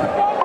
Go!